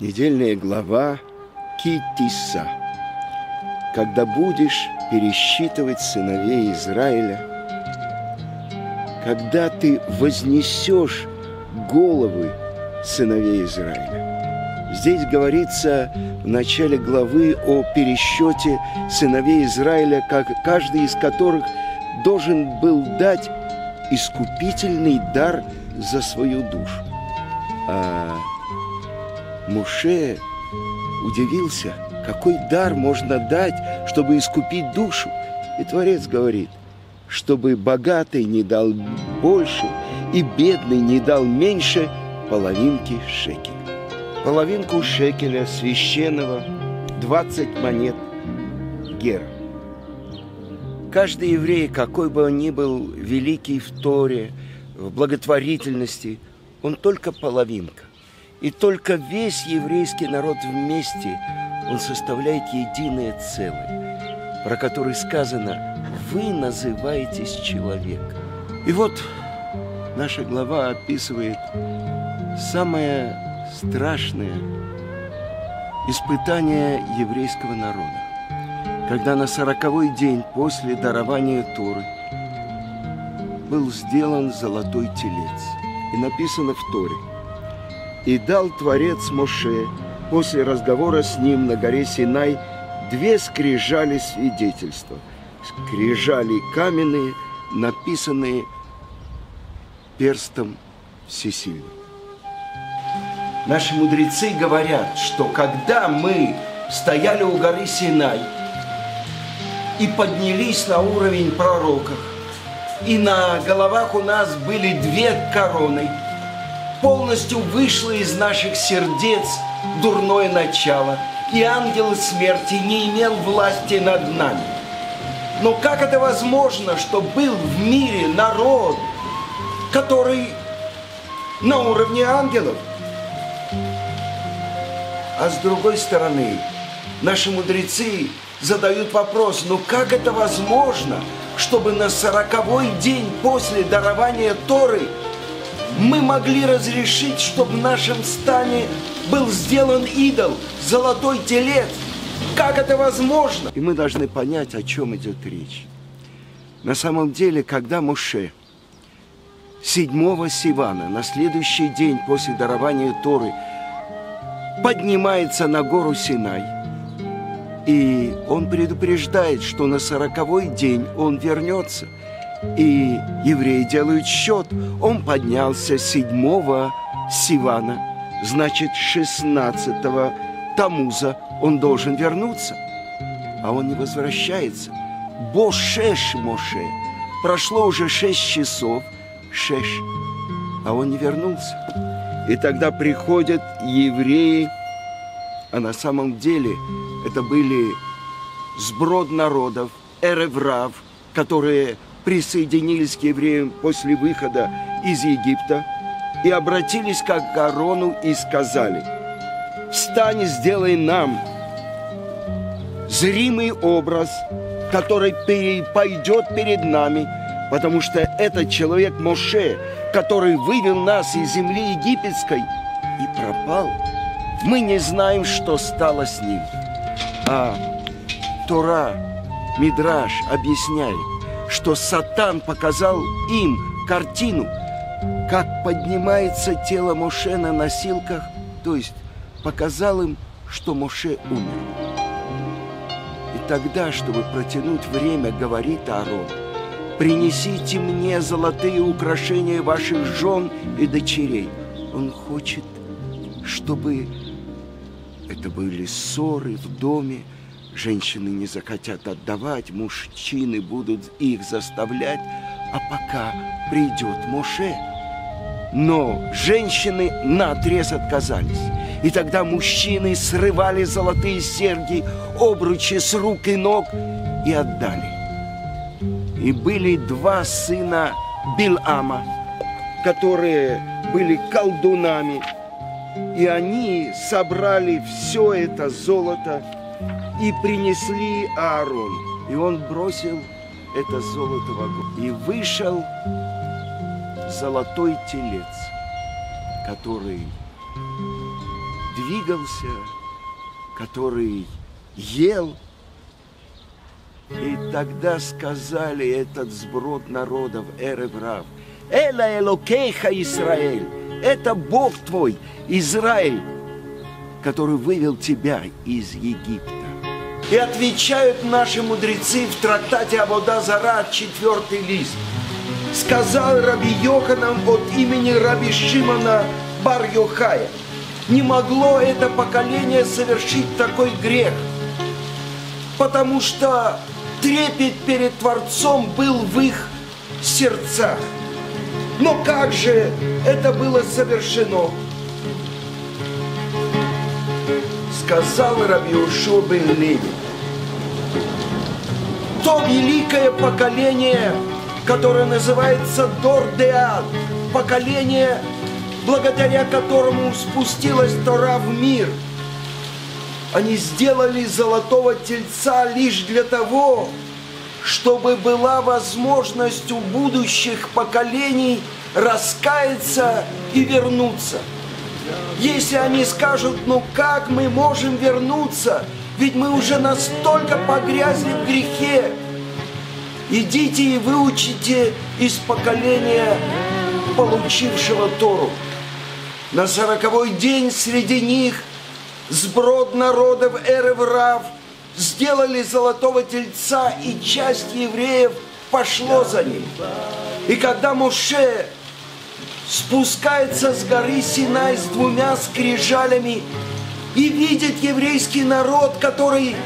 Недельная глава Китиса. Когда будешь пересчитывать сыновей Израиля, когда ты вознесешь головы сыновей Израиля. Здесь говорится в начале главы о пересчете сыновей Израиля, как каждый из которых должен был дать искупительный дар за свою душу. Муше удивился, какой дар можно дать, чтобы искупить душу. И Творец говорит, чтобы богатый не дал больше и бедный не дал меньше половинки шекеля. Половинку шекеля священного, 20 монет гера. Каждый еврей, какой бы он ни был великий в Торе, в благотворительности, он только половинка. И только весь еврейский народ вместе, он составляет единое целое, про который сказано «Вы называетесь человек». И вот наша глава описывает самое страшное испытание еврейского народа, когда на сороковой день после дарования Торы был сделан золотой телец. И написано в Торе – и дал Творец Моше после разговора с ним на горе Синай две скрижали свидетельства. Скрижали каменные, написанные перстом всесильным. Наши мудрецы говорят, что когда мы стояли у горы Синай и поднялись на уровень пророков, и на головах у нас были две короны – полностью вышло из наших сердец дурное начало, и ангел смерти не имел власти над нами. Но как это возможно, что был в мире народ, который на уровне ангелов? А с другой стороны, наши мудрецы задают вопрос, ну как это возможно, чтобы на сороковой день после дарования Торы – мы могли разрешить, чтобы в нашем стане был сделан идол, золотой телец. Как это возможно? И мы должны понять, о чем идет речь. На самом деле, когда Муше 7 Сивана, на следующий день после дарования Торы, поднимается на гору Синай, и он предупреждает, что на сороковой день он вернется – и евреи делают счет. Он поднялся седьмого Сивана, значит, шестнадцатого Тамуза он должен вернуться. А он не возвращается. Бошеш Моше. Прошло уже шесть часов, шеш, а он не вернулся. И тогда приходят евреи, а на самом деле это были сброд народов, эреврав, которые присоединились к евреям после выхода из Египта и обратились к Агарону и сказали, «Встань, сделай нам зримый образ, который пойдет перед нами, потому что этот человек Моше, который вывел нас из земли египетской и пропал, мы не знаем, что стало с ним». А Тора, Мидраш объясняет, что Сатан показал им картину, как поднимается тело Моше на носилках, то есть показал им, что Моше умер. И тогда, чтобы протянуть время, говорит Аарон, «Принесите мне золотые украшения ваших жен и дочерей». Он хочет, чтобы это были ссоры в доме, Женщины не захотят отдавать, мужчины будут их заставлять, а пока придет Моше. Но женщины наотрез отказались. И тогда мужчины срывали золотые серьги, обручи с рук и ног и отдали. И были два сына Билама, которые были колдунами, и они собрали все это золото и принесли Аарон. И он бросил это золото в огонь. И вышел золотой телец, который двигался, который ел. И тогда сказали этот сброд народов Эреврав, Эла Элокейха Израиль, это Бог твой, Израиль, который вывел тебя из Египта. И отвечают наши мудрецы в трактате Абода Зара, четвертый лист. Сказал Раби Йоханам от имени Раби Шимона Бар Йохая. Не могло это поколение совершить такой грех, потому что трепет перед Творцом был в их сердцах. Но как же это было совершено? Сказал Раби Ушо бен Леви. То великое поколение, которое называется Дор-Деад, поколение, благодаря которому спустилась Тора в мир. Они сделали золотого тельца лишь для того, чтобы была возможность у будущих поколений раскаяться и вернуться. Если они скажут, ну как мы можем вернуться, ведь мы уже настолько погрязли в грехе, идите и выучите из поколения, получившего Тору. На сороковой день среди них сброд народов Эреврав – сделали золотого тельца, и часть евреев пошло за ним. И когда Муше спускается с горы Синай с двумя скрижалями и видит еврейский народ, который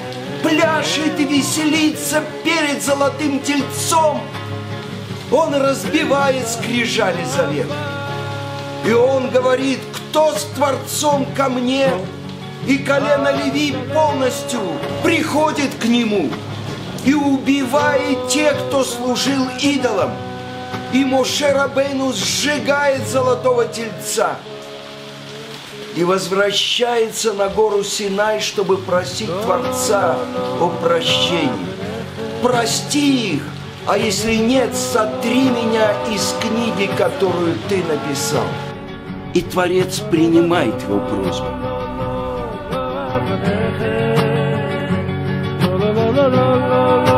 пляшет и веселится перед золотым тельцом, он разбивает скрижали завета. И он говорит, кто с Творцом ко мне, и колено Леви полностью приходит к нему и убивает тех, кто служил идолам. И Моше Рабейну сжигает золотого тельца и возвращается на гору Синай, чтобы просить Творца о прощении. Прости их, а если нет, сотри меня из книги, которую ты написал. И Творец принимает его просьбу. la la la la